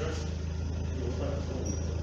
十二处，有三处。